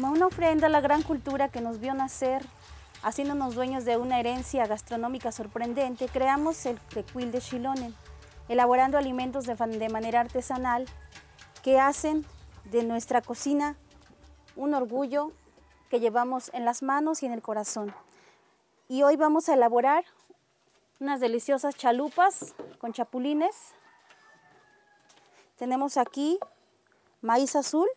Como una ofrenda a la gran cultura que nos vio nacer, haciéndonos dueños de una herencia gastronómica sorprendente, creamos el tequil de Chilonen, elaborando alimentos de, de manera artesanal que hacen de nuestra cocina un orgullo que llevamos en las manos y en el corazón. Y hoy vamos a elaborar unas deliciosas chalupas con chapulines. Tenemos aquí maíz azul,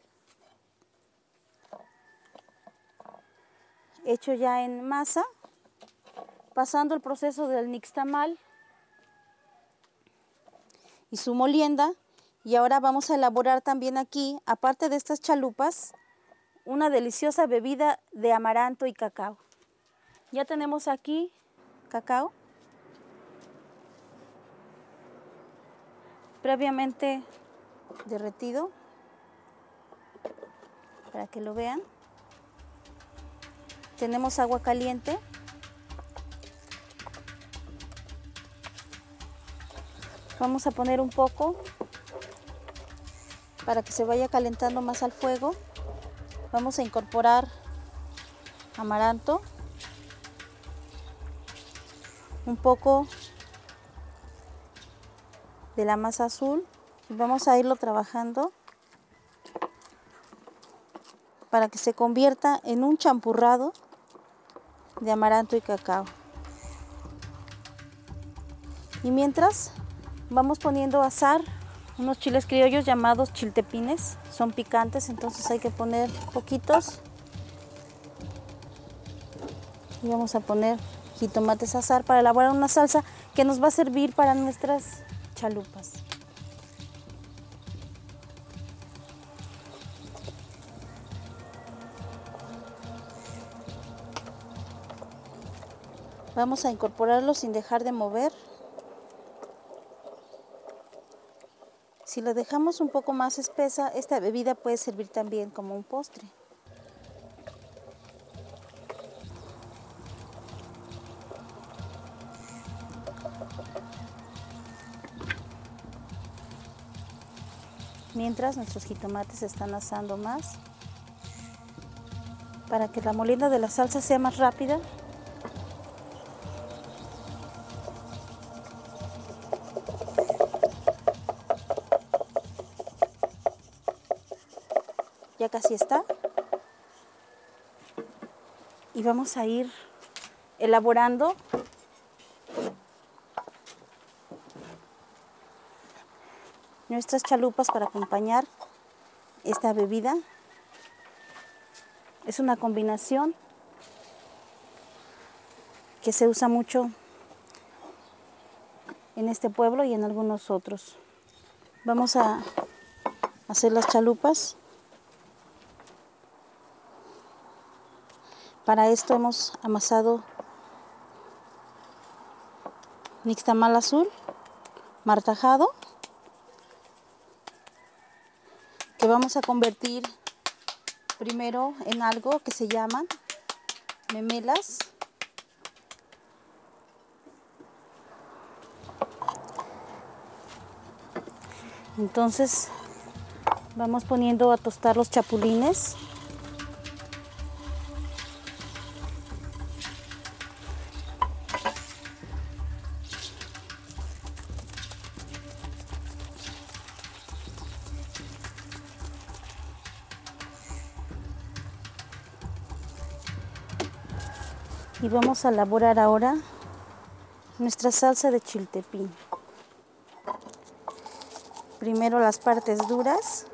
hecho ya en masa, pasando el proceso del nixtamal y su molienda. Y ahora vamos a elaborar también aquí, aparte de estas chalupas, una deliciosa bebida de amaranto y cacao. Ya tenemos aquí cacao previamente derretido para que lo vean. Tenemos agua caliente. Vamos a poner un poco para que se vaya calentando más al fuego. Vamos a incorporar amaranto, un poco de la masa azul vamos a irlo trabajando para que se convierta en un champurrado de amaranto y cacao. Y mientras vamos poniendo a asar unos chiles criollos llamados chiltepines. Son picantes, entonces hay que poner poquitos. Y vamos a poner jitomates azar para elaborar una salsa que nos va a servir para nuestras chalupas. Vamos a incorporarlo sin dejar de mover. Si lo dejamos un poco más espesa, esta bebida puede servir también como un postre. Mientras nuestros jitomates están asando más, para que la molienda de la salsa sea más rápida, ya casi está. Y vamos a ir elaborando nuestras chalupas para acompañar esta bebida. Es una combinación que se usa mucho en este pueblo y en algunos otros. Vamos a hacer las chalupas. Para esto hemos amasado nixtamal azul, martajado, que vamos a convertir primero en algo que se llaman memelas. Entonces vamos poniendo a tostar los chapulines. Y vamos a elaborar ahora nuestra salsa de chiltepín. Primero las partes duras.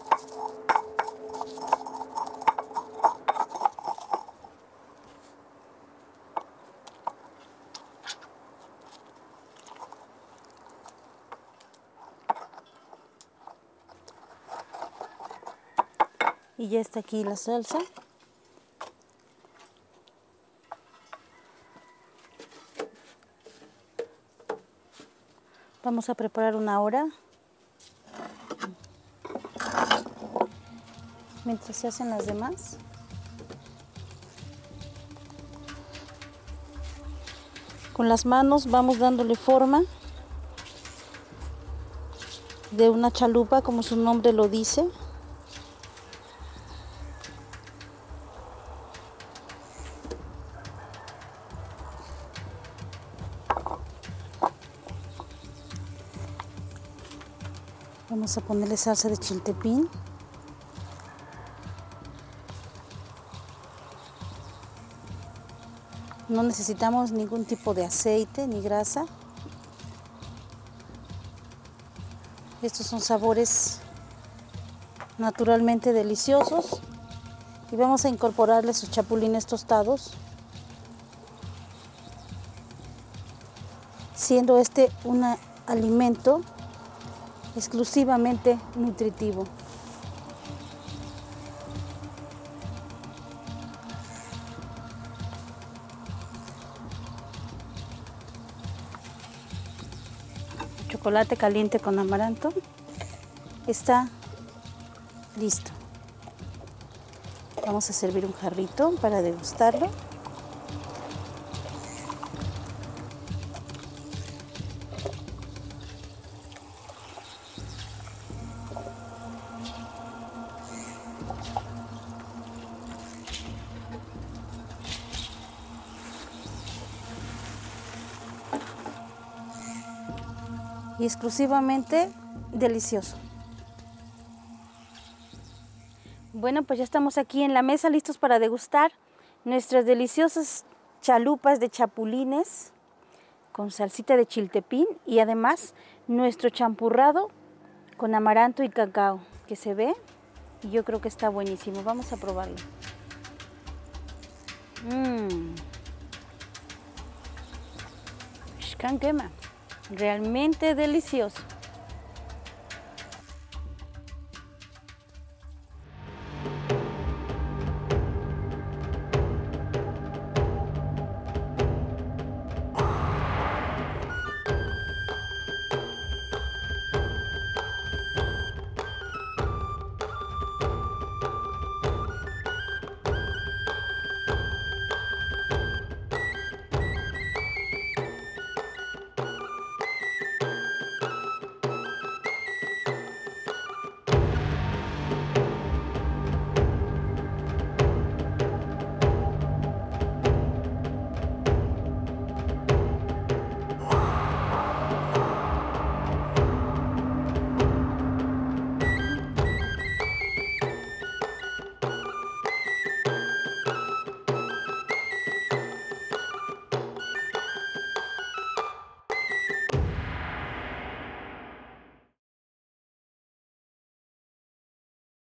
Y ya está aquí la salsa. Vamos a preparar una hora. Mientras se hacen las demás. Con las manos vamos dándole forma de una chalupa, como su nombre lo dice. Vamos a ponerle salsa de chiltepín. No necesitamos ningún tipo de aceite ni grasa. Estos son sabores naturalmente deliciosos. Y vamos a incorporarle sus chapulines tostados. Siendo este un alimento exclusivamente nutritivo. Chocolate caliente con amaranto está listo. Vamos a servir un jarrito para degustarlo. Y exclusivamente delicioso. Bueno, pues ya estamos aquí en la mesa listos para degustar nuestras deliciosas chalupas de chapulines con salsita de chiltepín y además nuestro champurrado con amaranto y cacao que se ve y yo creo que está buenísimo. Vamos a probarlo. Mmm. quema realmente delicioso.